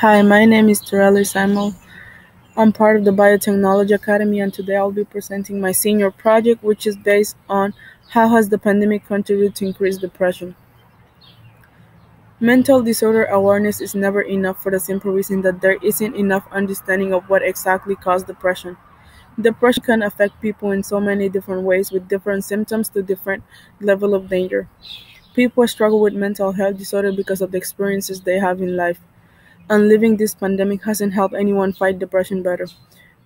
Hi, my name is Torelli Samuel. I'm part of the Biotechnology Academy and today I'll be presenting my senior project which is based on how has the pandemic contributed to increase depression. Mental disorder awareness is never enough for the simple reason that there isn't enough understanding of what exactly caused depression. Depression can affect people in so many different ways with different symptoms to different level of danger. People struggle with mental health disorder because of the experiences they have in life and living this pandemic hasn't helped anyone fight depression better.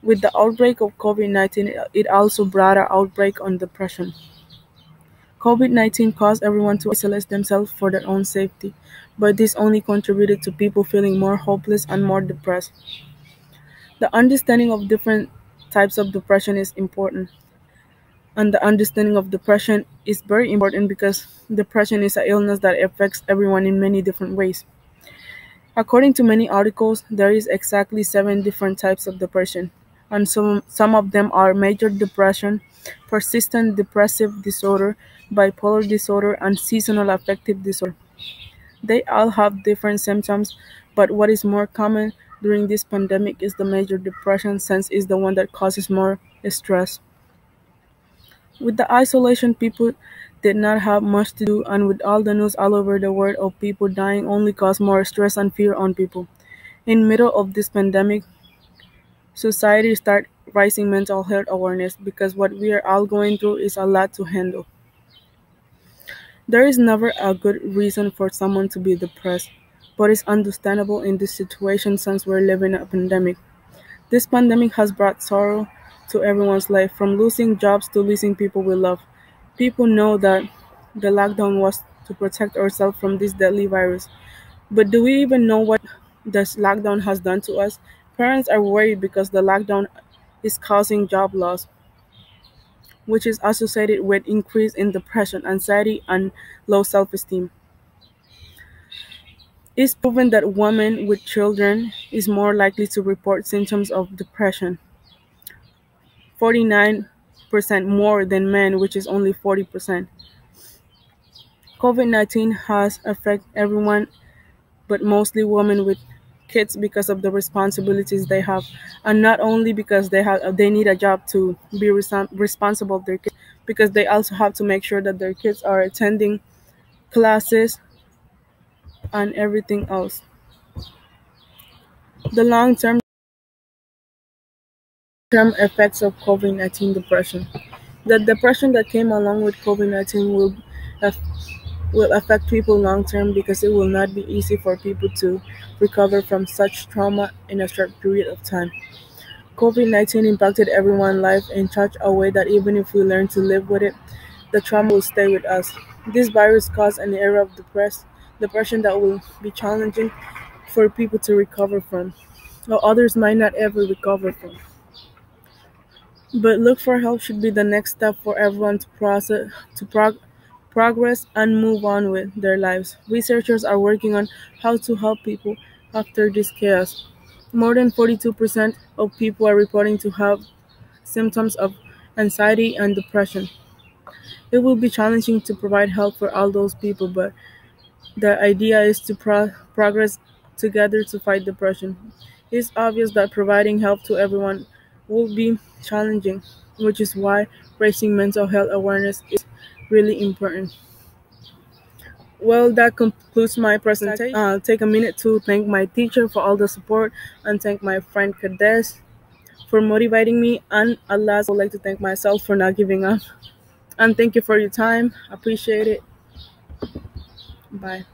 With the outbreak of COVID-19, it also brought an outbreak on depression. COVID-19 caused everyone to isolate themselves for their own safety, but this only contributed to people feeling more hopeless and more depressed. The understanding of different types of depression is important. And the understanding of depression is very important because depression is an illness that affects everyone in many different ways. According to many articles, there is exactly seven different types of depression, and some, some of them are major depression, persistent depressive disorder, bipolar disorder, and seasonal affective disorder. They all have different symptoms, but what is more common during this pandemic is the major depression since it's the one that causes more stress. With the isolation, people did not have much to do, and with all the news all over the world of people dying only caused more stress and fear on people. In middle of this pandemic, society start rising mental health awareness because what we are all going through is a lot to handle. There is never a good reason for someone to be depressed, but it's understandable in this situation since we're living a pandemic. This pandemic has brought sorrow to everyone's life, from losing jobs to losing people we love. People know that the lockdown was to protect ourselves from this deadly virus. But do we even know what this lockdown has done to us? Parents are worried because the lockdown is causing job loss, which is associated with increase in depression, anxiety, and low self-esteem. It's proven that women with children is more likely to report symptoms of depression. 49% more than men, which is only 40%. COVID 19 has affected everyone, but mostly women with kids because of the responsibilities they have, and not only because they have they need a job to be responsible of their kids, because they also have to make sure that their kids are attending classes and everything else. The long term term effects of COVID-19 depression. The depression that came along with COVID-19 will will affect people long term because it will not be easy for people to recover from such trauma in a short period of time. COVID-19 impacted everyone's life in such a way that even if we learn to live with it, the trauma will stay with us. This virus caused an era of depress, depression that will be challenging for people to recover from, while others might not ever recover from. But look for help should be the next step for everyone to process to prog- progress and move on with their lives. Researchers are working on how to help people after this chaos. More than 42% of people are reporting to have symptoms of anxiety and depression. It will be challenging to provide help for all those people, but the idea is to pro- progress together to fight depression. It's obvious that providing help to everyone will be challenging, which is why raising mental health awareness is really important. Well, that concludes my presentation. Uh, take a minute to thank my teacher for all the support and thank my friend Kadesh for motivating me. And at last, I would like to thank myself for not giving up. And thank you for your time. Appreciate it. Bye.